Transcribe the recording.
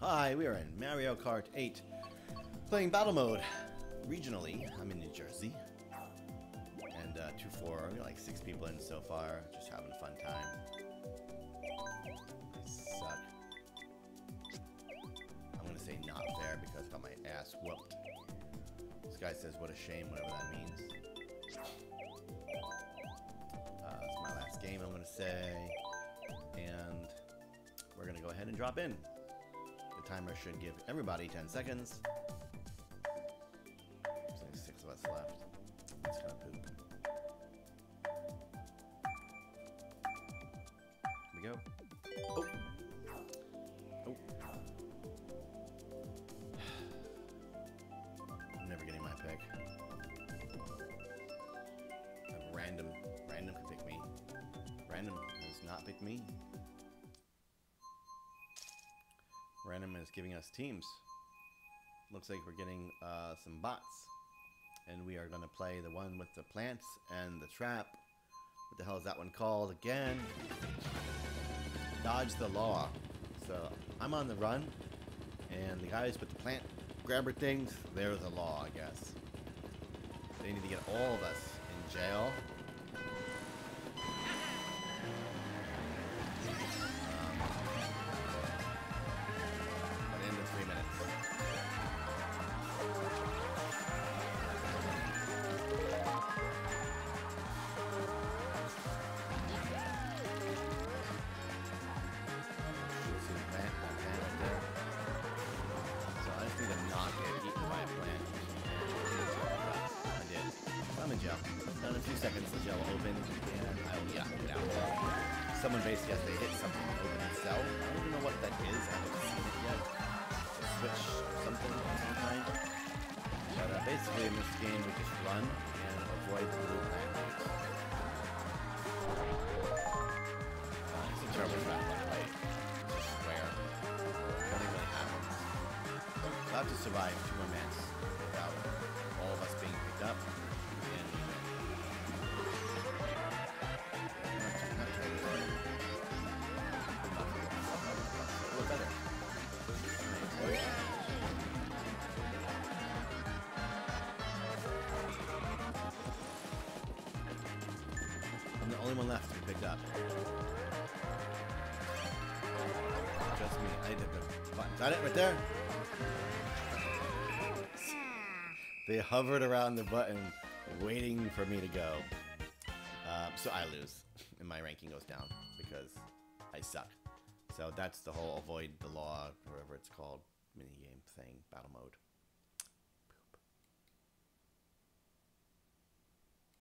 Hi, we are in Mario Kart 8, playing Battle Mode. Regionally, I'm in New Jersey. And uh, 2-4, like six people in so far, just having a fun time. I suck. I'm gonna say not fair because I got my ass whooped. This guy says, what a shame, whatever that means. Uh, it's my last game, I'm gonna say. And we're gonna go ahead and drop in. Timer should give everybody 10 seconds. There's only six of us left. It's gonna poop. Here we go. Oh. Oh. I'm never getting my pick. A random, random could pick me. Random does not pick me. Random is giving us teams. Looks like we're getting uh, some bots. And we are going to play the one with the plants and the trap. What the hell is that one called again? Dodge the law. So I'm on the run. And the guys with the plant grabber things, they're the law, I guess. They need to get all of us in jail. Not get eaten by a plant. I did. I'm in jail. Now in a few seconds the jail will open and I will get out. Someone basically has to hit something to open cell. I don't even know what that is. I haven't seen it yet. A switch something of some kind. But uh, basically in this game we just run and avoid the blue plant. To survive two more minutes without all of us being picked up. Uh, better. I'm the only one left to be picked up. Just me. I did the button. Is that it right there? They hovered around the button, waiting for me to go. Um, so I lose, and my ranking goes down because I suck. So that's the whole avoid the law, whatever it's called, minigame thing, battle mode.